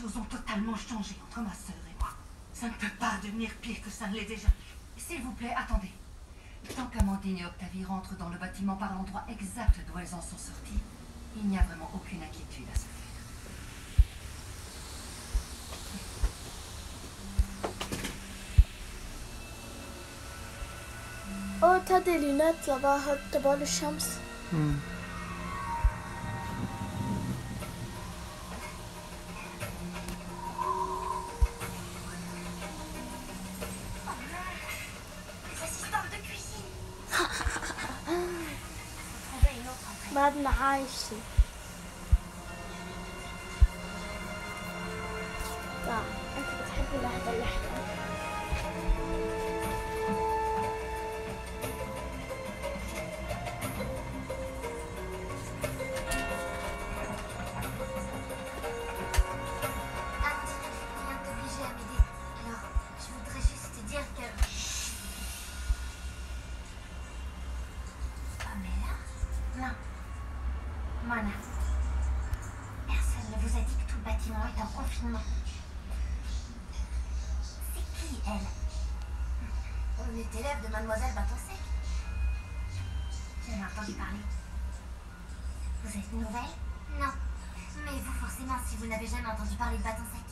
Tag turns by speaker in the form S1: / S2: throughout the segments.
S1: choses ont totalement changé entre ma sœur et moi. Ça ne peut pas devenir pire que ça ne l'est déjà.
S2: S'il vous plaît, attendez. Tant qu'Amandine et Octavie rentrent dans le bâtiment par l'endroit exact d'où elles en sont sorties, il n'y a vraiment aucune inquiétude à se faire.
S3: Oh, t'as des lunettes là-bas, devant مبنى عايشي طيب
S4: أنت بتحبي لحظة اللحظه Mona. Personne ne vous a dit que tout le bâtiment est en confinement. C'est qui, elle? On est élève de Mademoiselle Bâton-Sec. J'en ai entendu parler. Vous êtes nouvelle? Non. Mais vous, forcément, si vous n'avez jamais entendu parler de Bâton Sec.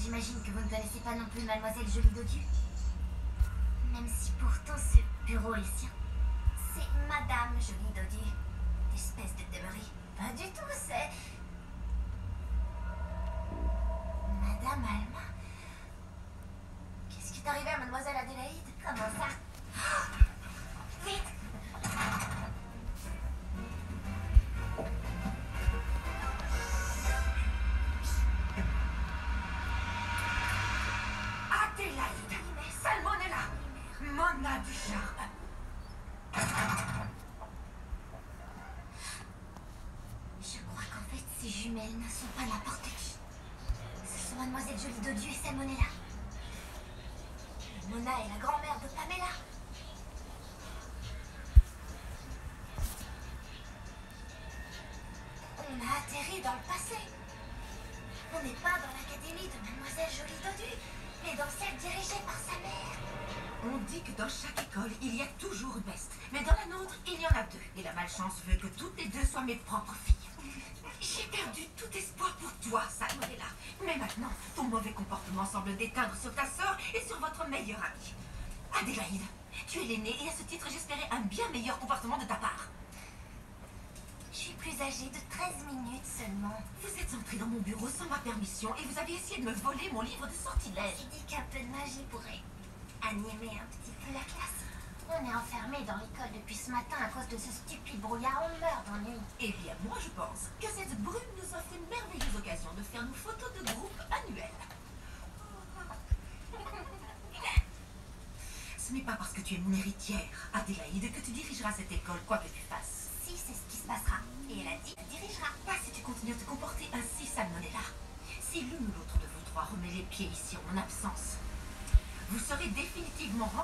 S4: J'imagine que vous ne connaissez pas non plus Mademoiselle Jolie Dodu. Même si pourtant ce bureau est sien. C'est Madame Jolie Dodu. Espèce de. Du tout, c'est. Madame Alma. Qu'est-ce qui est arrivé à Mademoiselle Adélaïde? Comment ça? Vite
S1: Adélaïde Salmonella Mona du charme
S4: ces jumelles ne sont pas n'importe qui. Ce sont Mademoiselle Jolie Dodu et Salmonella. Mona est la grand-mère de Pamela. On a atterri dans le passé. On n'est pas dans l'académie de Mademoiselle Jolie Dodu, mais dans celle dirigée par sa mère.
S1: On dit que dans chaque école, il y a toujours une peste. Mais dans la nôtre, il y en a deux. Et la malchance veut que toutes les deux soient mes propres filles. J'ai perdu tout espoir pour toi, Salmonella. Mais maintenant, ton mauvais comportement semble déteindre sur ta sœur et sur votre meilleure amie. Adélaïde, tu es l'aînée et à ce titre, j'espérais un bien meilleur comportement de ta part.
S4: Je suis plus âgée de 13 minutes seulement.
S1: Vous êtes entré dans mon bureau sans ma permission et vous avez essayé de me voler mon livre de sortilège.
S4: J'ai dit qu'un peu de magie pourrait animer un petit peu la classe. On est enfermé dans l'école depuis ce matin à cause de ce stupide brouillard. On meurt d'ennui.
S1: Eh bien, moi, je pense que cette brume nous offre une merveilleuse occasion de faire nos photos de groupe annuelles. Ce n'est pas parce que tu es mon héritière, Adélaïde, que tu dirigeras cette école, quoi que tu fasses.
S4: Si, c'est ce qui se passera. Et elle a dit qu'elle dirigera.
S1: Pas si tu continues à te comporter ainsi, Salmonella. Si l'une ou l'autre de vous trois remet les pieds ici en mon absence, vous serez définitivement